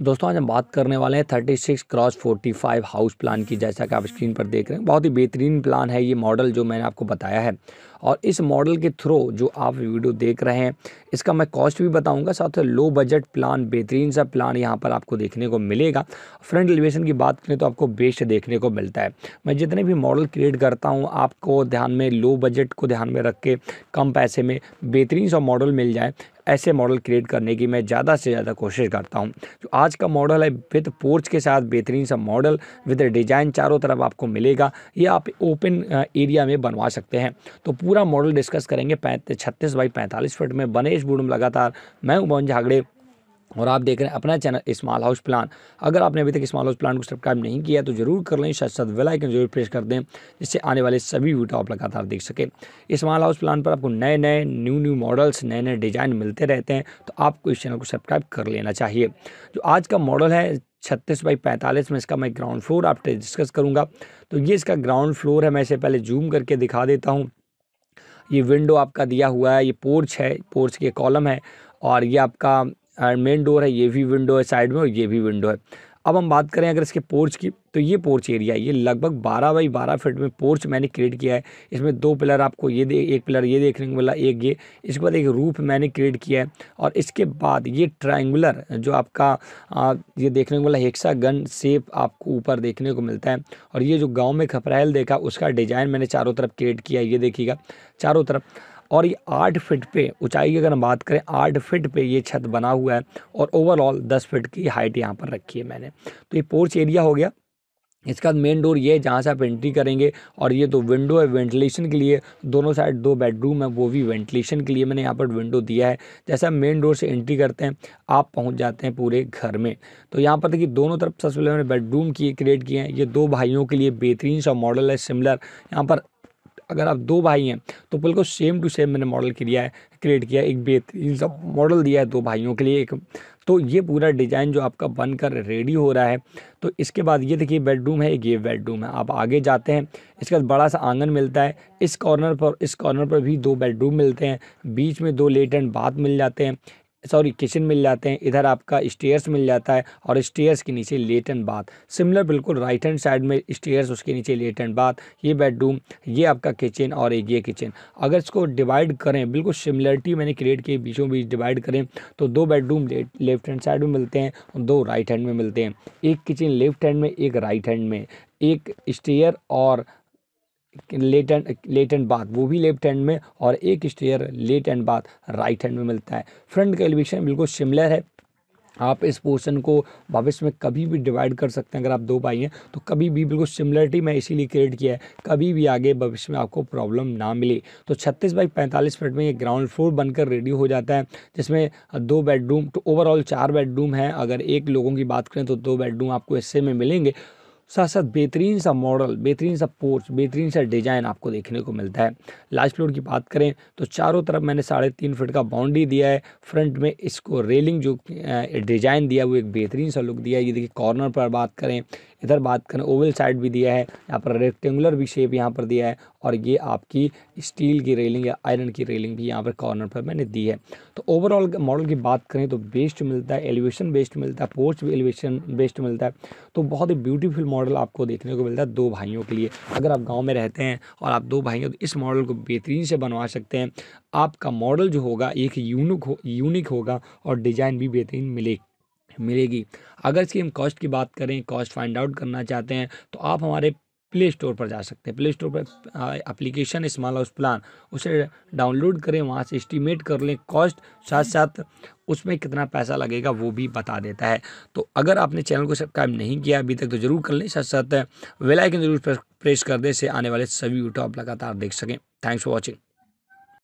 दोस्तों, आज हम बात करने वाले हैं thirty six cross forty five house plan की, जैसा कि आप स्क्रीन पर देख रहे हैं। बहुत ही बेहतरीन प्लान है ये मॉडल जो मैंने आपको बताया है। और इस मॉडल के थ्रू जो आप वीडियो देख रहे हैं, इसका मैं कॉस्ट भी बताऊँगा, साथ ही लो बजट प्लान बेहतरीन सा प्लान यहाँ पर आपको देखने को मिलेगा। फ्रंट एलिवेशन की बात करें तो आपको बेस्ट देखने को मिलता है। मैं जितने भी मॉडल क्रिएट करता हूँ, आपको ध्यान में लो बजट को ध्यान में रख के कम पैसे में बेहतरीन सा मॉडल मिल जाए। ऐसे मॉडल क्रिएट करने की मैं ज़्यादा से ज़्यादा कोशिश करता हूँ। जो आज का मॉडल है विद पोर्च के साथ बेहतरीन सा मॉडल विद डिज़ाइन चारों तरफ़ आपको मिलेगा। ये आप ओपन एरिया में बनवा सकते हैं। तो पूरा मॉडल डिस्कस करेंगे पैंतीस छत्तीस बाई पैंतालीस फिट में। बनेश बुडम लगातार, मैं उमन झागड़े। और आप देख रहे हैं अपना चैनल स्मॉल हाउस प्लान। अगर आपने अभी तक स्मॉल हाउस प्लान को सब्सक्राइब नहीं किया तो ज़रूर कर लें साथ साथ वेल आइकन ज़रूर प्रेस कर दें, जिससे आने वाले सभी वीडियो आप लगातार देख सकें। स्मॉल हाउस प्लान पर आपको नए नए न्यू न्यू मॉडल्स नए नए डिज़ाइन मिलते रहते हैं तो आपको इस चैनल को सब्सक्राइब कर लेना चाहिए। जो आज का मॉडल है, छत्तीस बाई पैंतालीस में इसका मैं ग्राउंड फ्लोर आप डिस्कस करूँगा। तो ये इसका ग्राउंड फ्लोर है, मैं इसे पहले जूम करके दिखा देता हूँ। ये विंडो आपका दिया हुआ है, ये पोर्च है, पोर्च के कॉलम है, और ये आपका मेन डोर है ये भी विंडो है साइड में और ये भी विंडो है। अब हम बात करें अगर इसके पोर्च की तो ये पोर्च एरिया ये लगभग 12 बाई 12 फीट में पोर्च मैंने क्रिएट किया है। इसमें दो पिलर आपको ये दे एक पिलर ये देखने को मिला एक ये। इसके बाद एक रूफ मैंने क्रिएट किया है और इसके बाद ये ट्रायंगुलर जो आपका आ, ये देखने को मिला हेक्सा गन शेप आपको ऊपर देखने को मिलता है। और ये जो गाँव में खपराइल देखा उसका डिज़ाइन मैंने चारों तरफ़ क्रिएट किया है ये देखिएगा। चारों तरफ़ और ये आठ फिट पे, ऊंचाई की अगर हम बात करें, आठ फिट पे ये छत बना हुआ है और ओवरऑल दस फिट की हाइट यहाँ पर रखी है मैंने। तो ये पोर्च एरिया हो गया। इसके बाद मेन डोर ये है जहाँ से आप एंट्री करेंगे और ये तो विंडो है वेंटिलेशन के लिए। दोनों साइड दो बेडरूम है, वो भी वेंटिलेशन के लिए मैंने यहाँ पर विंडो दिया है। जैसे आप मेन डोर से एंट्री करते हैं, आप पहुँच जाते हैं पूरे घर में। तो यहाँ पर देखिए दोनों तरफ़ सबसे पहले मैंने बेडरूम किए क्रिएट किए हैं। ये दो भाइयों के लिए बेहतरीन सा मॉडल है सिमिलर यहाँ पर अगर आप दो भाई हैं तो बिल्कुल सेम टू सेम मैंने मॉडल किया है क्रिएट किया एक बेहतरीन सा मॉडल दिया है दो भाइयों के लिए एक। तो ये पूरा डिज़ाइन जो आपका बनकर रेडी हो रहा है तो इसके बाद ये देखिए बेडरूम है, एक ये बेडरूम है। आप आगे जाते हैं, इसके बाद बड़ा सा आँगन मिलता है, इस कॉर्नर पर, इस कॉर्नर पर भी दो बेडरूम मिलते हैं, बीच में दो लेट एंड बाथ मिल जाते हैं सॉरी किचन मिल जाते हैं, इधर आपका स्टेयर्स मिल जाता है और स्टेयर्स के नीचे लेट एंड बाथ सिमिलर बिल्कुल राइट हैंड साइड में स्टेयर्स उसके नीचे लेट एंड बाथ ये बेडरूम ये आपका किचन और एक ये किचन अगर इसको डिवाइड करें, बिल्कुल सिमिलरिटी मैंने क्रिएट की बीचों बीच डिवाइड करें तो दो बेडरूम लेफ़्ट हैंड साइड में मिलते हैं और दो राइट हैंड में मिलते हैं। एक किचन लेफ़्ट हैंड में, एक राइट हैंड में। एक स्टेयर और let and let and bath वो भी लेफ़्ट हैंड में और एक stair let and bath right hand में मिलता है। फ्रंट का एलिवेशन बिल्कुल सिमिलर है। आप इस पोर्शन को भविष्य में कभी भी डिवाइड कर सकते हैं अगर आप दो भाई हैं तो कभी भी बिल्कुल सिमिलरिटी मैं इसीलिए क्रिएट किया है, कभी भी आगे भविष्य में आपको प्रॉब्लम ना मिले। तो छत्तीस बाई पैंतालीस फीट में ये ग्राउंड फ्लोर बनकर रेडी हो जाता है, जिसमें दो बेडरूम तो ओवरऑल चार बेडरूम हैं। अगर एक लोगों की बात करें तो दो बेडरूम आपको हिस्से में मिलेंगे। साथ साथ बेहतरीन सा मॉडल, बेहतरीन सा पोर्च, बेहतरीन सा डिज़ाइन आपको देखने को मिलता है। लास्ट फ्लोर की बात करें तो चारों तरफ़ मैंने साढ़े तीन फिट का बाउंड्री दिया है। फ्रंट में इसको रेलिंग जो डिज़ाइन दिया, वो एक बेहतरीन सा लुक दिया है। ये देखिए कॉर्नर पर बात करें इधर बात करें, ओवल साइड भी दिया है, यहाँ पर रेक्टेंगुलर भी शेप यहाँ पर दिया है, और ये आपकी स्टील की रेलिंग या आयरन की रेलिंग भी यहाँ पर कॉर्नर पर मैंने दी है। तो ओवरऑल मॉडल की बात करें तो बेस्ट मिलता है, एलिवेशन बेस्ट मिलता है भी एलिवेशन बेस्ट मिलता है। तो बहुत ही ब्यूटीफुल मॉडल आपको देखने को मिलता है दो भाइयों के लिए। अगर आप गाँव में रहते हैं और आप दो हैं तो इस मॉडल को बेहतरीन से बनवा सकते हैं। आपका मॉडल जो होगा एक यूनिक हो, यूनिक होगा और डिज़ाइन भी बेहतरीन मिलेगी। मिलेगी। अगर इसकी हम कॉस्ट की बात करें, कॉस्ट फाइंड आउट करना चाहते हैं तो आप हमारे प्ले स्टोर पर जा सकते हैं। प्ले स्टोर पर एप्लीकेशन स्मॉल हाउस प्लान, उसे डाउनलोड करें, वहाँ से एस्टिमेट कर लें कॉस्ट साथ साथ उसमें कितना पैसा लगेगा वो भी बता देता है। तो अगर आपने चैनल को सब्सक्राइब नहीं किया अभी तक तो ज़रूर कर लें साथ साथ वेलाइकन ज़रूर प्रेस कर दें से आने वाले सभी वीडियो आप लगातार देख सकें। Thanks for watching.